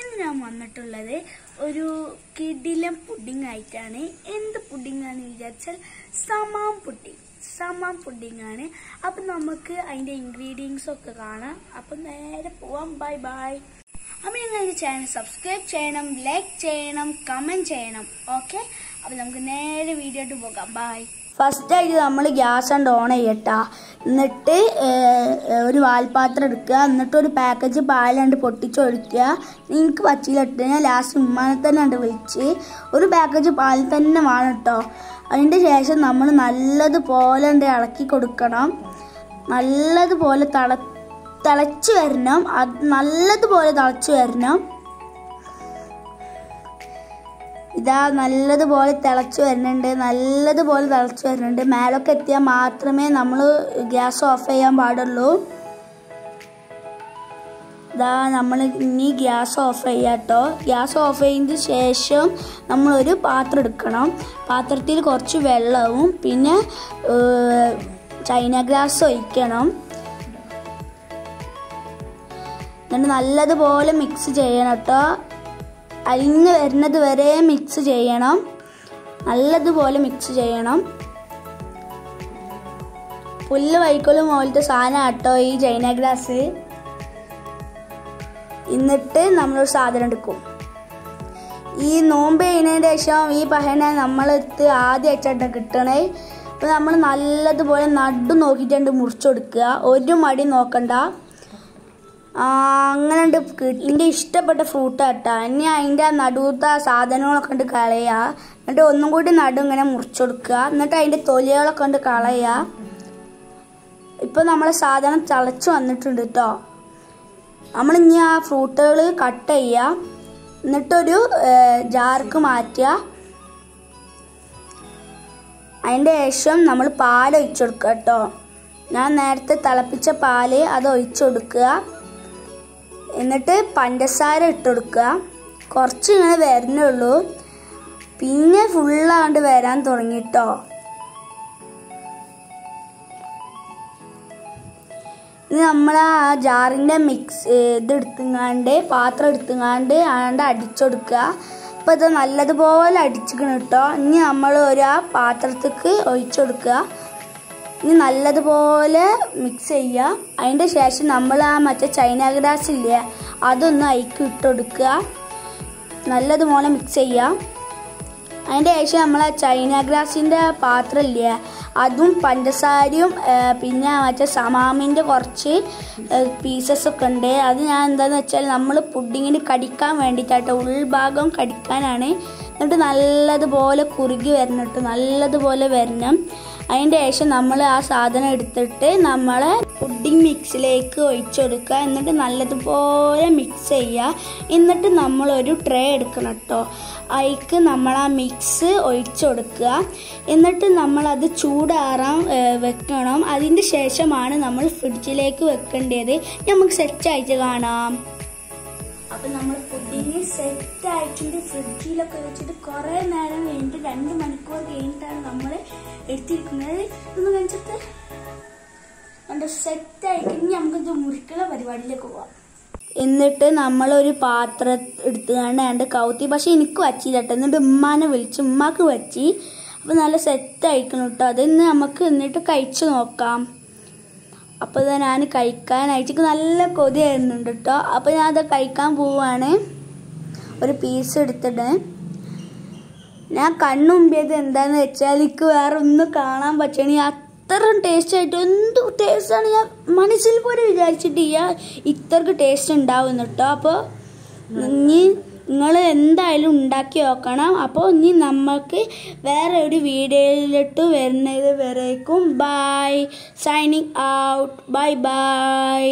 ഇന്ന് ഞാൻ വന്നിട്ടുള്ളത് ഒരു കിടിലം പുഡിംഗ് ആയിട്ടാണ്. എന്ത് പുഡിംഗ് ആണെന്ന് വിചാരിച്ചാൽ സമാം പുഡിംഗ്. സമാം പുഡിംഗ് ആണ്. അപ്പം നമുക്ക് അതിന്റെ ഇൻഗ്രീഡിയൻസ് ഒക്കെ കാണാം. അപ്പം നേരെ പോവാം. ബൈ ബൈ അപ്പം നിങ്ങൾ എന്റെ ചാനൽ സബ്സ്ക്രൈബ് ചെയ്യണം ലൈക്ക് ചെയ്യണം കമന്റ് ചെയ്യണം. ഓക്കെ അപ്പം നമുക്ക് നേരെ വീഡിയോ ആയിട്ട് പോകാം. ബൈ ഫസ്റ്റ് ആയിട്ട് നമ്മൾ ഗ്യാസ് ഉണ്ട് ഓൺ ചെയ്യട്ടാ. എന്നിട്ട് ഒരു വാൽപാത്രം എടുക്കുക. എന്നിട്ട് ഒരു പാക്കേജ് പാലുണ്ട് പൊട്ടിച്ചൊഴിക്കുക. നിങ്ങൾക്ക് പച്ചിലിട്ട് ഞാൻ ലാസ്റ്റ് ഉമ്മാനെ തന്നെ ഉണ്ട് വിളിച്ച് ഒരു പാക്കേജ് പാലിൽ തന്നെ വേണം കേട്ടോ. അതിന്റെ ശേഷം നമ്മൾ നല്ലതുപോലെ ഉണ്ട് ഇളക്കി കൊടുക്കണം. നല്ലതുപോലെ തള തിളച്ച് വരണം. അത് നല്ലതുപോലെ തിളച്ച് വരണം. ഇതാ നല്ലതുപോലെ തിളച്ച് വരുന്നുണ്ട് നല്ലതുപോലെ തിളച്ച് വരുന്നുണ്ട്. മേലൊക്കെ എത്തിയാൽ മാത്രമേ നമ്മൾ ഗ്യാസ് ഓഫ് ചെയ്യാൻ പാടുള്ളൂ. ഇതാ നമ്മൾ ഇനി ഗ്യാസ് ഓഫ് ചെയ്യാട്ടോ ഗ്യാസ് ഓഫ് ചെയ്തതിന് ശേഷം നമ്മളൊരു പാത്രം എടുക്കണം. പാത്രത്തിൽ കുറച്ച് വെള്ളവും പിന്നെ ചൈന ഗ്ലാസ് ഒഴിക്കണം. എന്നിട്ട് നല്ലതുപോലെ മിക്സ് ചെയ്യണം കേട്ടോ അലിഞ്ഞ് വരുന്നത് വരെ മിക്സ് ചെയ്യണം. നല്ലതുപോലെ മിക്സ് ചെയ്യണം. പുല്ല് വൈക്കോലും പോലത്തെ സാധനം ആട്ടോ ഈ ചൈന ഗ്രാസ് എന്നിട്ട് നമ്മളൊരു സാധനം എടുക്കും. ഈ നോമ്പ് കഴിഞ്ഞതിന് ശേഷം ഈ പഹന നമ്മളെടുത്ത് ആദ്യമായിട്ടാണ് കിട്ടണേ. അപ്പോൾ നമ്മൾ നല്ലതുപോലെ നടു നോക്കിയിട്ടുണ്ട് മുറിച്ചു കൊടുക്കുക ഒരു മടി നോക്കണ്ട. അങ്ങനെ ഉണ്ട് എന്റെ ഇഷ്ടപ്പെട്ട ഫ്രൂട്ട് കേട്ടാ ഇനി അതിന്റെ നടുവത്തെ സാധനങ്ങളൊക്കെ ഉണ്ട് കളയുക എന്നിട്ട് ഒന്നും കൂടി നടു ഇങ്ങനെ മുറിച്ചെടുക്കുക. എന്നിട്ട് അതിന്റെ തൊലികളൊക്കെ ഉണ്ട് കളയുക ഇപ്പം നമ്മളെ സാധനം തിളച്ച് വന്നിട്ടുണ്ട് കേട്ടോ നമ്മൾ ഇനി ആ ഫ്രൂട്ടുകൾ കട്ട് ചെയ്യുക എന്നിട്ടൊരു ജാർക്ക് മാറ്റുക അതിന്റെ ശേഷം നമ്മൾ പാൽ ഒഴിച്ചു കേട്ടോ ഞാൻ നേരത്തെ തിളപ്പിച്ച പാൽ അത് ഒഴിച്ചു കൊടുക്കുക എന്നിട്ട് പഞ്ചസാര ഇട്ട് കൊടുക്കുക കുറച്ച് ഇങ്ങനെ വരുന്നുള്ളൂ. പിന്നെ ഫുള്ളാണ്ട് വരാൻ തുടങ്ങിട്ടോ. ഇത് നമ്മൾ ആ ജാറിന്റെ മിക്സ് ഇത് എടുത്തുങ്ങാണ്ട് പാത്രം എടുത്തുങ്ങാണ്ട് ആണ്ട് അടിച്ചെടുക്കുക. അപ്പോൾ ഇത് നല്ലതുപോലെ അടിച്ചിക്കണം കേട്ടോ ഇനി നമ്മൾ ഒരു ആ പാത്രത്തേക്ക് ഒഴിച്ചെടുക്കുക. ഇനി നല്ലതുപോലെ മിക്സ് ചെയ്യുക അതിന്റെ ശേഷം നമ്മൾ ആ മറ്റേ ചൈന ഗ്രാസ് ഇല്ലേ അതൊന്ന് അയക്ക് ഇട്ട് കൊടുക്കുക നല്ലതുപോലെ മിക്സ് ചെയ്യുക അതിന്റെ ശേഷം നമ്മൾ ആ ചൈന ഗ്രാസിന്റെ പാത്രം ഇല്ലേ അതും പഞ്ചസാരയും പിന്നെ മറ്റേ സമാമിന്റെ കുറച്ച് പീസസ് ഒക്കെ ഉണ്ട്. അത് ഞാൻ എന്താണെന്ന് വെച്ചാൽ നമ്മൾ പുഡിങ്ങിന് കടിക്കാൻ വേണ്ടിയിട്ടാട്ടോ ഉൾഭാഗം കടിക്കാനാണ്. എന്നിട്ട് നല്ലതുപോലെ കുറുകി വരണം കേട്ടോ നല്ലതുപോലെ വരണം. അതിന്റെ ശേഷം നമ്മൾ ആ സാധനം എടുത്തിട്ട് നമ്മളെ പുഡിംഗ് മിക്സിലേക്ക് ഒഴിച്ചെടുക്കുക. എന്നിട്ട് നല്ലതുപോലെ മിക്സ് ചെയ്യുക. എന്നിട്ട് നമ്മളൊരു ട്രേ എടുക്കണം കേട്ടോ അതിക്ക് നമ്മൾ ആ മിക്സ് ഒഴിച്ചെടുക്കുക. എന്നിട്ട് നമ്മളത് ചൂടാറാൻ വെക്കണം. അതിന്റെ ശേഷമാണ് നമ്മൾ ഫ്രിഡ്ജിലേക്ക് വെക്കേണ്ടത്. നമുക്ക് സെറ്റ് ആയിട്ട് കാണാം. അപ്പൊ നമ്മൾ പുഡിങ് സെറ്റ് ആയിട്ടുണ്ട്. ഫ്രിഡ്ജിലൊക്കെ വെച്ചിട്ട് കുറെ നേരം കഴിഞ്ഞിട്ട് രണ്ട് മണിക്കൂർ കഴിഞ്ഞിട്ടാണ് നമ്മൾ എടുത്തിരിക്കുന്നത് ഇതൊന്ന് വെച്ചിട്ട് നമ്മുടെ സെറ്റ് ആയിട്ട് ഇനി നമുക്കിത് മുറിക്കുള്ള പരിപാടിയിലേക്ക് പോവാം. എന്നിട്ട് നമ്മളൊരു പാത്രം എടുത്തുകൊണ്ട് എന്റെ കൗത്തി. പക്ഷെ എനിക്ക് വച്ചില്ല കേട്ടോ. എന്നിട്ട് ഉമ്മാനെ വിളിച്ച് ഉമ്മാക്ക് വച്ചി അപ്പൊ നല്ല സെറ്റ് ആയിക്കണം കേട്ടോ. അതിന്ന് നമുക്ക് എന്നിട്ട് കഴിച്ചു നോക്കാം. അപ്പോൾ ഞാൻ കഴിക്കാനായിട്ട് എനിക്ക് നല്ല കൊതി ആയിരുന്നുണ്ട് കേട്ടോ അപ്പോൾ ഞാൻ അത് കഴിക്കാൻ പോവുകയാണ് ഒരു പീസ് എടുത്തിട്ട്. ഞാൻ കണ്ണുമ്പിയത് എന്താന്ന് വെച്ചാൽ എനിക്ക് വേറെ ഒന്നും കാണാൻ പറ്റണി അത്രയും ടേസ്റ്റ് ആയിട്ട് എന്ത് ടേസ്റ്റാണ് ഞാൻ മനസ്സിൽ പോലും വിചാരിച്ചിട്ടില്ല. ഇത്രക്ക് ടേസ്റ്റ് ഉണ്ടാവുന്നു കേട്ടോ അപ്പോൾ ഇനി നിങ്ങൾ എന്തായാലും ഉണ്ടാക്കി നോക്കണം അപ്പോൾ ഇനി നമുക്ക് വേറെ ഒരു വീഡിയോയിലിട്ട് വരുന്നത് വരേക്കും. Bye signing out bye bye